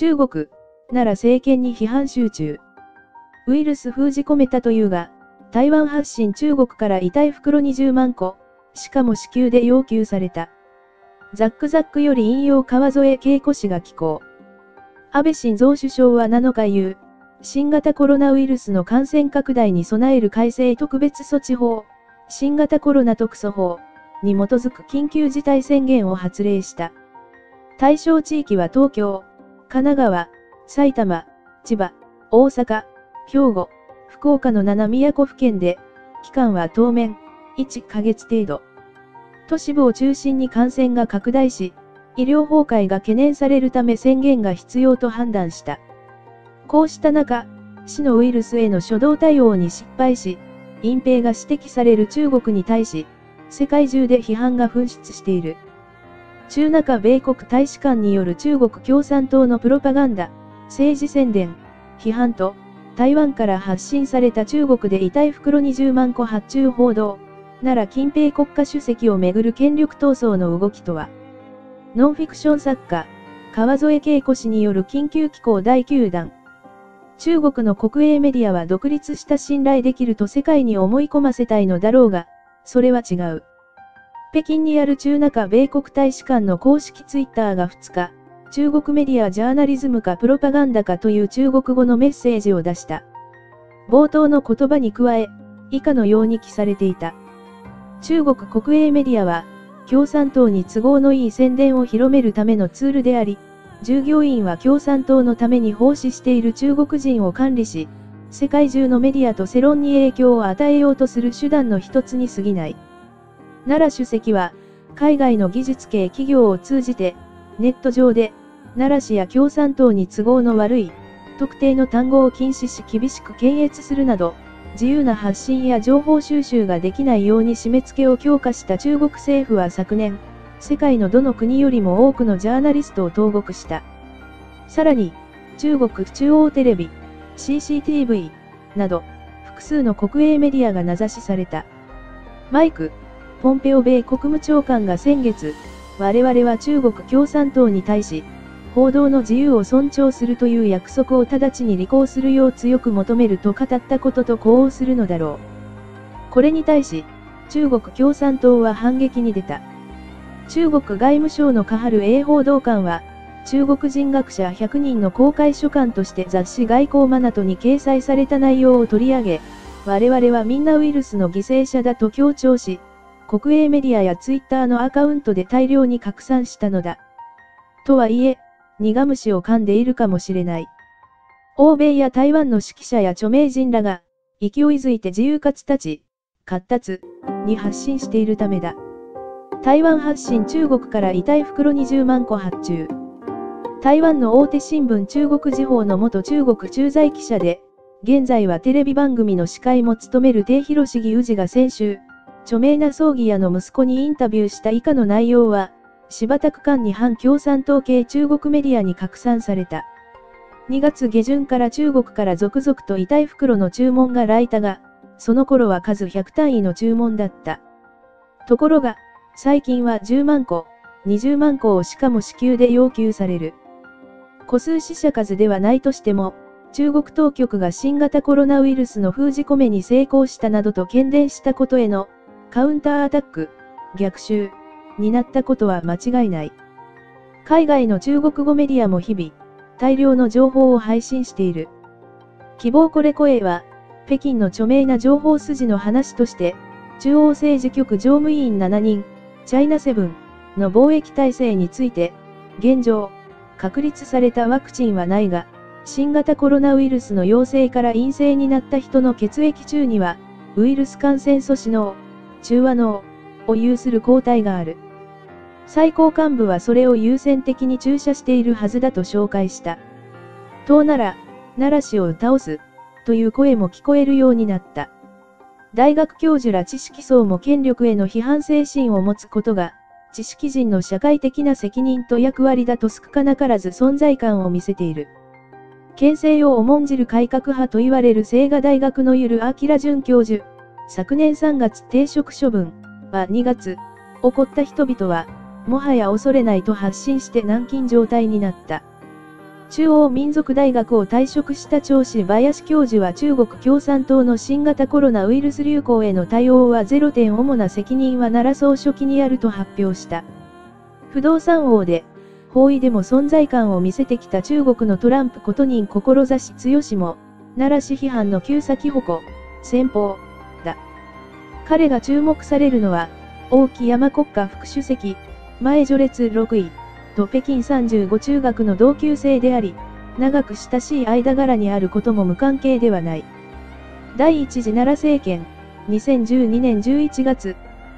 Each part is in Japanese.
中国、なら政権に批判集中。ウイルス封じ込めたというが、台湾発信中国から遺体袋20万個、しかも支給で要求された。ザックザックより引用川添恵子氏が寄稿。安倍晋三首相は7日言う、新型コロナウイルスの感染拡大に備える改正特別措置法、新型コロナ特措法に基づく緊急事態宣言を発令した。対象地域は東京、神奈川、埼玉、千葉、大阪、兵庫、福岡の7都府県で、期間は当面、1ヶ月程度。都市部を中心に感染が拡大し、医療崩壊が懸念されるため宣言が必要と判断した。こうした中、死のウイルスへの初動対応に失敗し、隠蔽が指摘される中国に対し、世界中で批判が噴出している。中中米国大使館による中国共産党のプロパガンダ、政治宣伝、批判と、台湾から発信された中国で遺体袋20万個発注報道、なら近平国家主席をめぐる権力闘争の動きとは、ノンフィクション作家、川添恵子氏による緊急機構第9弾。中国の国営メディアは独立した信頼できると世界に思い込ませたいのだろうが、それは違う。北京にある中中米国大使館の公式ツイッターが2日、中国メディアジャーナリズムかプロパガンダかという中国語のメッセージを出した。冒頭の言葉に加え、以下のように記されていた。中国国営メディアは、共産党に都合のいい宣伝を広めるためのツールであり、従業員は共産党のために奉仕している中国人を管理し、世界中のメディアと世論に影響を与えようとする手段の一つに過ぎない。奈良主席は、海外の技術系企業を通じて、ネット上で、奈良市や共産党に都合の悪い、特定の単語を禁止し厳しく検閲するなど、自由な発信や情報収集ができないように締め付けを強化した中国政府は昨年、世界のどの国よりも多くのジャーナリストを投獄した。さらに、中国中央テレビ、CCTV など、複数の国営メディアが名指しされた。マイク、ポンペオ米国務長官が先月、我々は中国共産党に対し、報道の自由を尊重するという約束を直ちに履行するよう強く求めると語ったことと呼応するのだろう。これに対し、中国共産党は反撃に出た。中国外務省のカハル英報道官は、中国人学者100人の公開書簡として雑誌外交マナトに掲載された内容を取り上げ、我々はみんなウイルスの犠牲者だと強調し、国営メディアやツイッターのアカウントで大量に拡散したのだ。とはいえ、苦虫を噛んでいるかもしれない。欧米や台湾の指揮者や著名人らが、勢いづいて自由かつ立ち、活達に発信しているためだ。台湾発信中国から遺体袋20万個発注。台湾の大手新聞中国時報の元中国駐在記者で、現在はテレビ番組の司会も務める低広重氏が先週、著名な葬儀屋の息子にインタビューした以下の内容は、柴田区間に反共産党系中国メディアに拡散された。2月下旬から中国から続々と遺体袋の注文が来たが、その頃は数100単位の注文だった。ところが、最近は10万個、20万個をしかも支給で要求される。個数死者数ではないとしても、中国当局が新型コロナウイルスの封じ込めに成功したなどと懸念したことへのカウンターアタック、逆襲、になったことは間違いない。海外の中国語メディアも日々、大量の情報を配信している。希望これ声は、北京の著名な情報筋の話として、中央政治局常務委員7人、チャイナセブンの貿易体制について、現状、確立されたワクチンはないが、新型コロナウイルスの陽性から陰性になった人の血液中には、ウイルス感染阻止能、中和能を有する抗体がある。最高幹部はそれを優先的に注射しているはずだと紹介した。党なら、奈良氏を倒す、という声も聞こえるようになった。大学教授ら知識層も権力への批判精神を持つことが、知識人の社会的な責任と役割だと少なからず存在感を見せている。県政を重んじる改革派と言われる清賀大学のゆる明准教授、昨年3月停職処分は2月、起こった人々は、もはや恐れないと発信して軟禁状態になった。中央民族大学を退職した長子林教授は中国共産党の新型コロナウイルス流行への対応はゼロ点主な責任は奈良総書記にあると発表した。不動産王で、包囲でも存在感を見せてきた中国のトランプこと人志強しも、奈良市批判の旧先鉾、先方、彼が注目されるのは、大木山国家副主席、前序列6位。と北京35中学の同級生であり、長く親しい間柄にあることも無関係ではない。第一次奈良政権、2012年11月、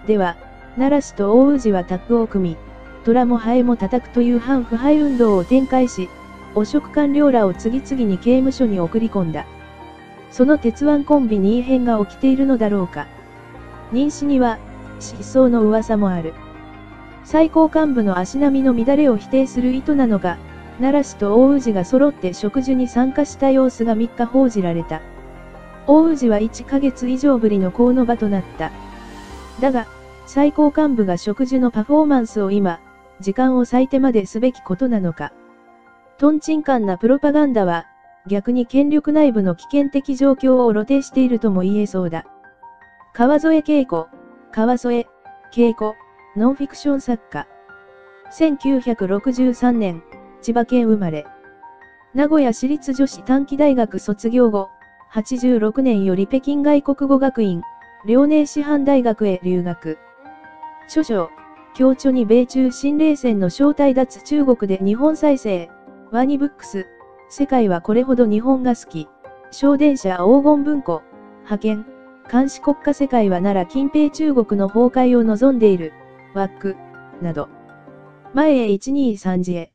では、奈良市と大宇治はタッグを組み、虎もハエも叩くという反腐敗運動を展開し、汚職官僚らを次々に刑務所に送り込んだ。その鉄腕コンビに異変が起きているのだろうか。認死には、失踪の噂もある。最高幹部の足並みの乱れを否定する意図なのか、奈良市と大宇治が揃って植樹に参加した様子が3日報じられた。大宇治は1ヶ月以上ぶりの河野場となった。だが、最高幹部が植樹のパフォーマンスを今、時間を割いてまですべきことなのか。トンチンカンなプロパガンダは、逆に権力内部の危険的状況を露呈しているとも言えそうだ。川添恵子、川添恵子、ノンフィクション作家。1963年、千葉県生まれ。名古屋市立女子短期大学卒業後、86年より北京外国語学院、遼寧師範大学へ留学。著書、強著に米中新冷戦の正体脱中国で日本再生、ワニブックス、世界はこれほど日本が好き、小電車黄金文庫、派遣、監視国家世界はなら近平中国の崩壊を望んでいる。ワック、など。前へ123時へ。